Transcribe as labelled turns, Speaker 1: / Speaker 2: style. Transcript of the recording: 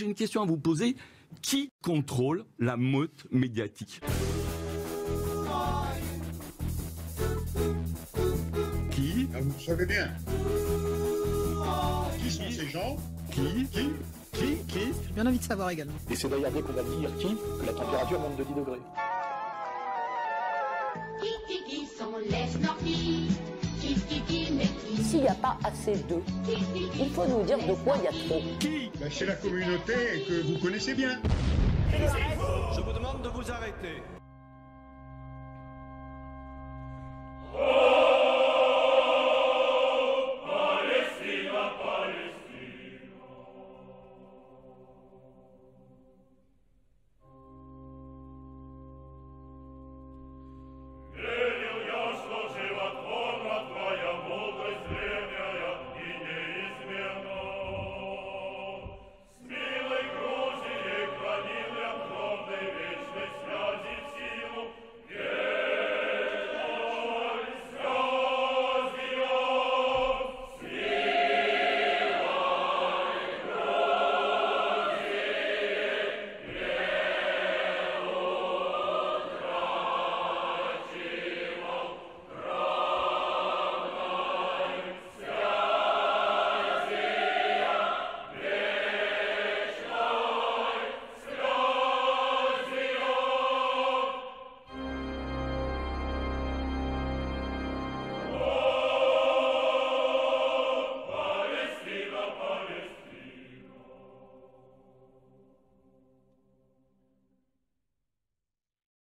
Speaker 1: J'ai une question à vous poser. Qui contrôle la meute médiatique? Qui?
Speaker 2: Ah, vous le savez bien. Qui sont ces gens?
Speaker 1: Qui?
Speaker 2: Qui?
Speaker 1: Qui? Qui?
Speaker 3: J'ai bien envie de savoir également.
Speaker 4: Et c'est d'ailleurs dès qu'on va dire qui que la température monte de 10 degrés.
Speaker 5: Qui, qui, qui sont les snorkies?
Speaker 6: S'il n'y a pas assez d'eux, il faut nous dire de quoi il y a trop.
Speaker 1: Qui?
Speaker 2: Ben, C'est la communauté que vous connaissez bien.
Speaker 7: Je vous demande de vous arrêter.